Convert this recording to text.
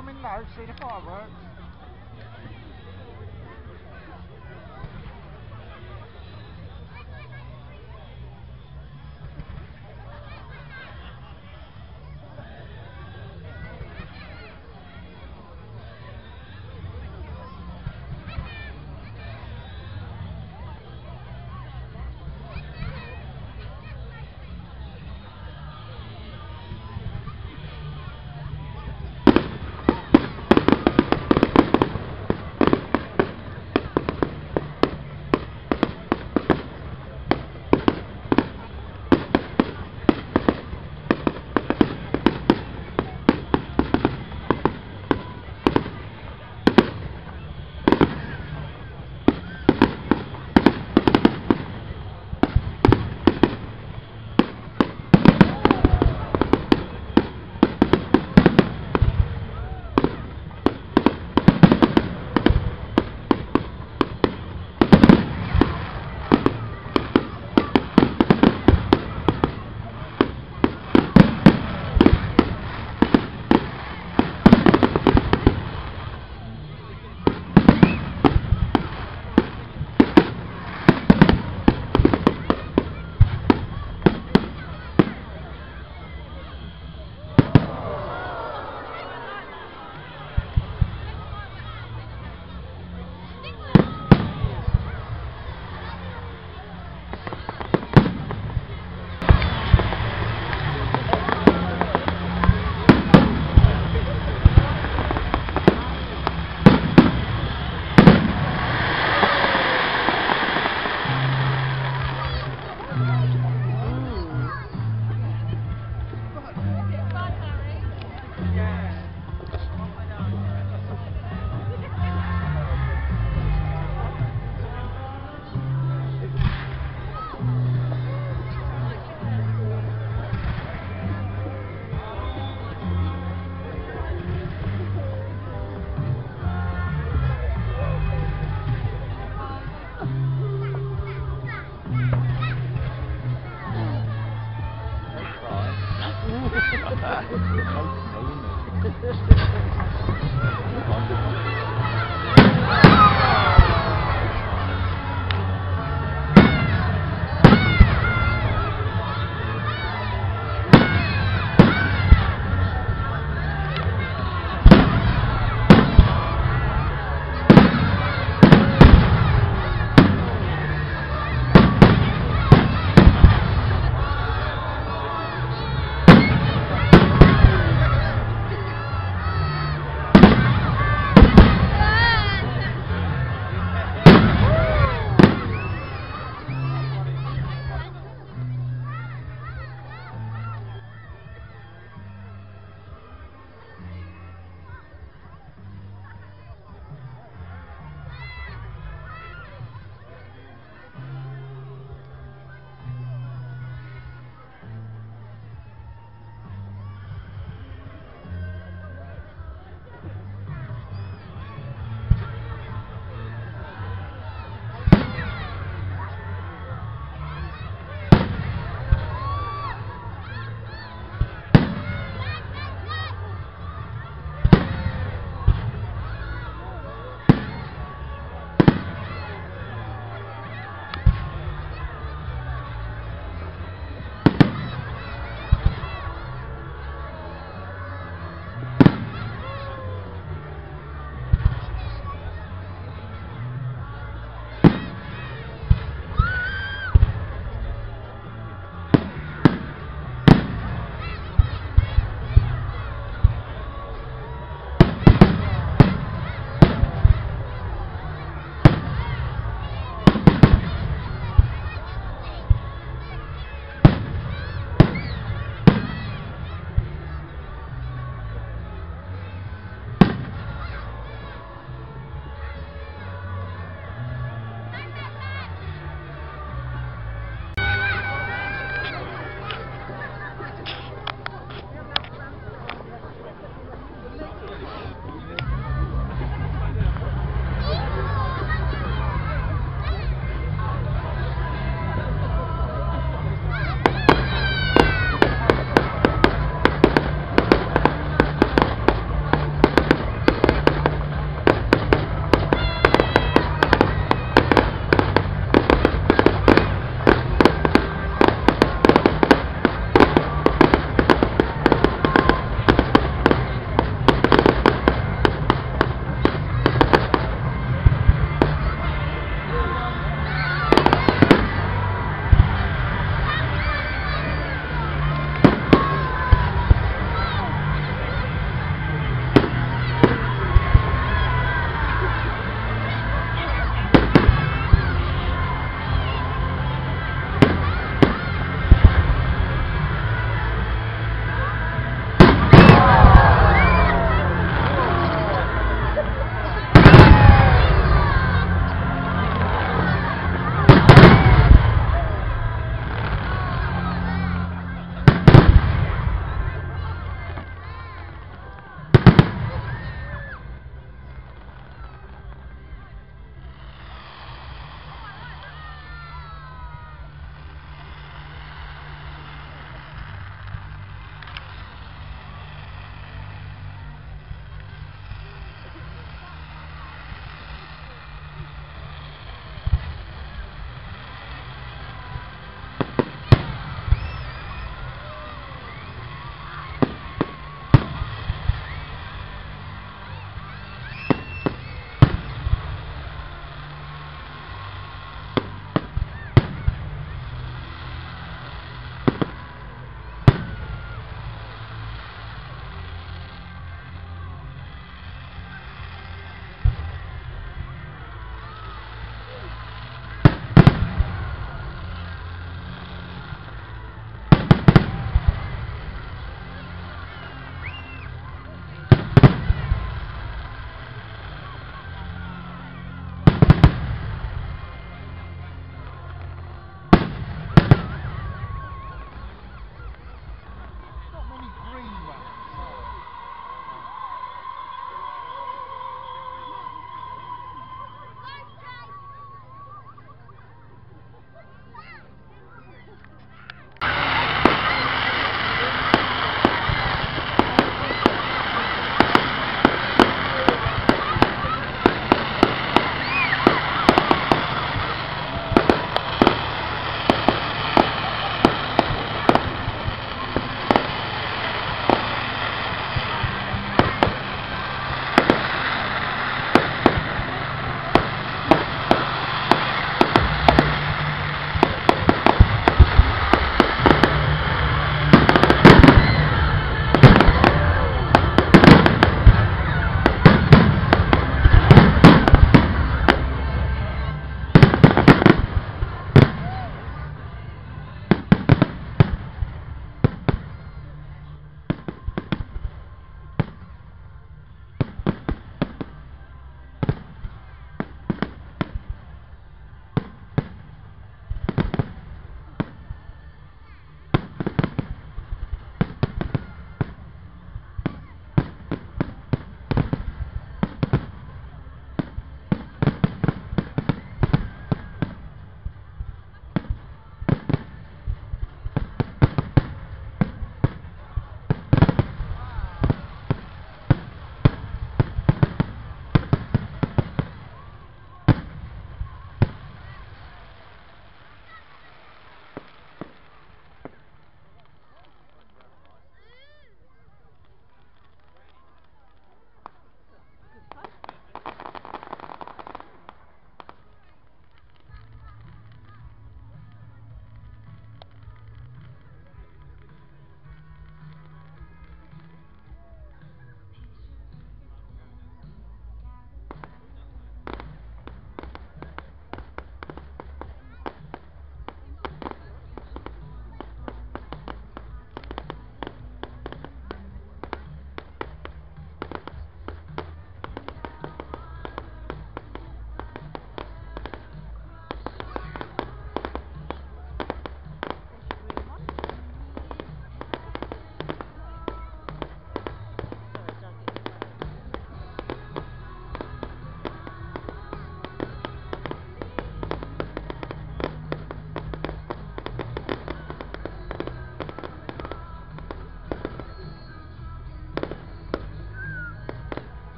come in now, see